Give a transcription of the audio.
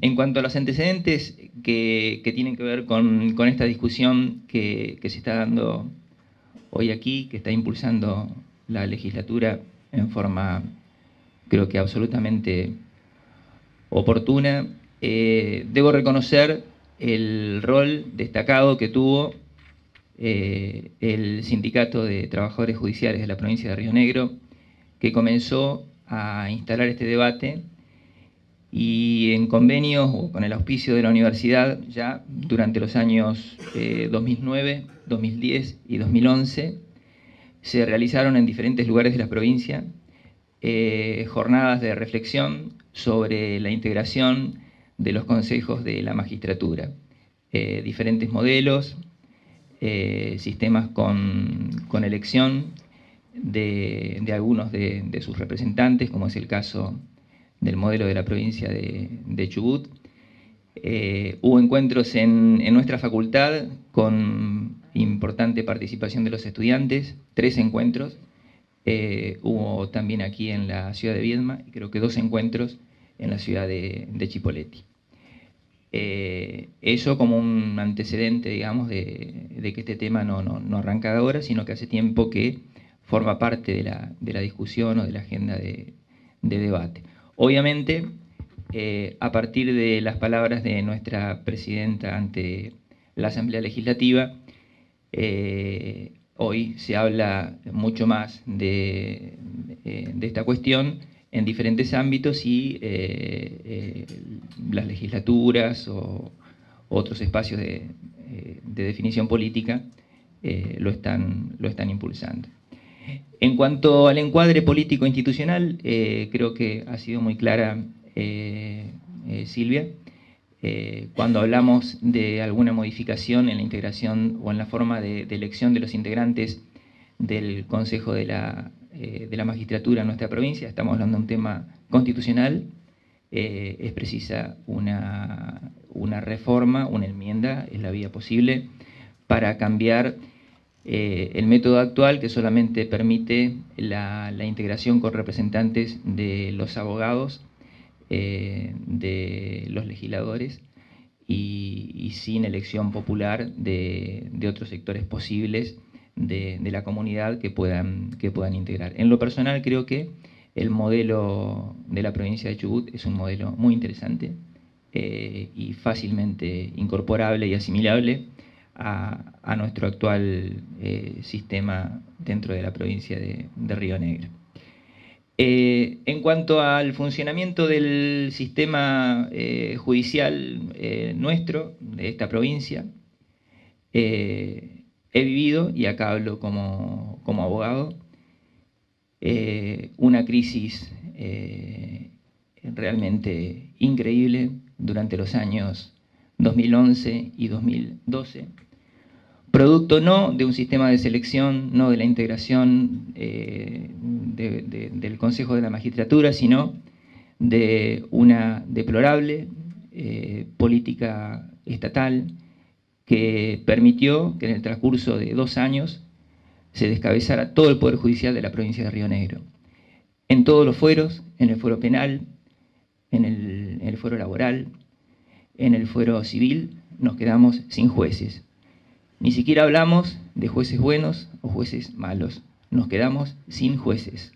en cuanto a los antecedentes que, tienen que ver con, esta discusión que, se está dando hoy aquí, que está impulsando la legislatura en forma, creo que absolutamente oportuna, eh, debo reconocer el rol destacado que tuvo eh, el Sindicato de Trabajadores Judiciales de la provincia de Río Negro, que comenzó a instalar este debate y en convenio o con el auspicio de la universidad ya durante los años 2009, eh, 2010 y 2011 se realizaron en diferentes lugares de la provincia eh, jornadas de reflexión sobre la integración de los consejos de la magistratura. Eh, diferentes modelos, sistemas con, elección de, algunos de, de sus representantes, como es el caso del modelo de la provincia de, Chubut. Eh, hubo encuentros en, nuestra facultad con importante participación de los estudiantes, tres encuentros. Eh, hubo también aquí en la ciudad de Viedma creo que dos encuentros en la ciudad de, Chipoleti. Eh, eso como un antecedente, digamos, de, que este tema no, no, arranca de ahora, sino que hace tiempo que forma parte de la, discusión o de la agenda de debate. Obviamente, eh, a partir de las palabras de nuestra presidenta ante la Asamblea Legislativa, eh, hoy se habla mucho más de, eh, esta cuestión en diferentes ámbitos y las legislaturas o otros espacios de, definición política lo están impulsando. En cuanto al encuadre político institucional, eh, creo que ha sido muy clara eh, eh, Silvia. cuando hablamos de alguna modificación en la integración o en la forma de, elección de los integrantes del Consejo de la, Magistratura en nuestra provincia, estamos hablando de un tema constitucional, es precisa una, una reforma, una enmienda, es la vía posible para cambiar eh, el método actual que solamente permite la, integración con representantes de los abogados, eh, de los legisladores y, sin elección popular de, otros sectores posibles de, la comunidad que puedan, que puedan integrar. En lo personal creo que el modelo de la provincia de Chubut es un modelo muy interesante eh, y fácilmente incorporable y asimilable a, nuestro actual eh, sistema dentro de la provincia de, Río Negro. Eh, en cuanto al funcionamiento del sistema eh, judicial nuestro, de esta provincia, he vivido, y acá hablo como, como abogado, una crisis realmente increíble durante los años 2011 y 2012 producto no de un sistema de selección, no de la integración eh, del Consejo de la Magistratura, sino de una deplorable eh, política estatal que permitió que en el transcurso de dos años se descabezara todo el Poder Judicial de la provincia de Río Negro. En todos los fueros, en el fuero penal, en el, en el fuero laboral, en el fuero civil, nos quedamos sin jueces ni siquiera hablamos de jueces buenos o jueces malos. Nos quedamos sin jueces.